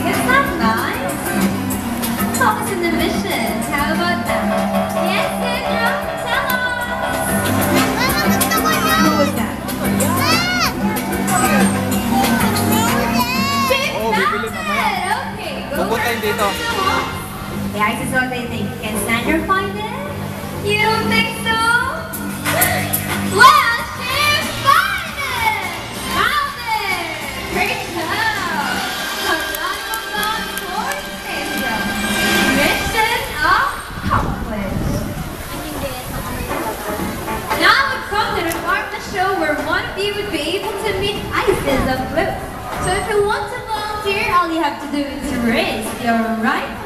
Isn't that nice? Thomas in the mission. How about that? Yes, Sandra? That? Yeah, I just what they think. Can Sandra find it? You don't think so? You would be able to meet ices up close. So if you want to volunteer, all you have to do is raise your right